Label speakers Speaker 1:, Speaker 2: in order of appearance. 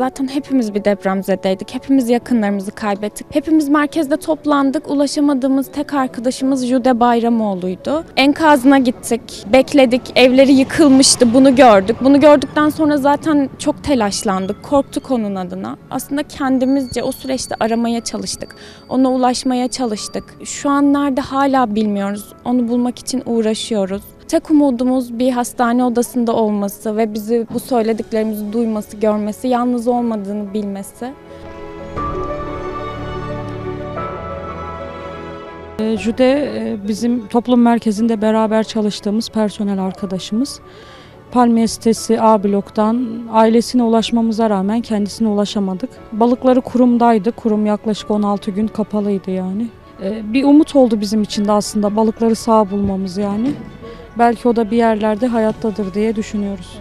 Speaker 1: zaten hepimiz bir depremzedeydik. Hepimiz yakınlarımızı kaybettik. Hepimiz merkezde toplandık. Ulaşamadığımız tek arkadaşımız Jude Bayramoğlu'ydu. Enkazına gittik. Bekledik. Evleri yıkılmıştı. Bunu gördük. Bunu gördükten sonra zaten çok telaşlandık. Korktuk onun adına. Aslında kendimizce o süreçte aramaya çalıştık. Ona ulaşmaya çalıştık. Şu an nerede hala bilmiyoruz. Onu bulmak için uğraşıyoruz. Tek umudumuz bir hastane odasında olması ve bizi bu söylediklerimizi duyması, görmesi, yalnız olmadığını bilmesi.
Speaker 2: E, Jüde e, bizim toplum merkezinde beraber çalıştığımız personel arkadaşımız. Palmiye sitesi A bloktan ailesine ulaşmamıza rağmen kendisine ulaşamadık. Balıkları kurumdaydı. Kurum yaklaşık 16 gün kapalıydı yani. E, Bir umut oldu bizim için de aslında balıkları sağ bulmamız yani. Belki o da bir yerlerde hayattadır diye düşünüyoruz.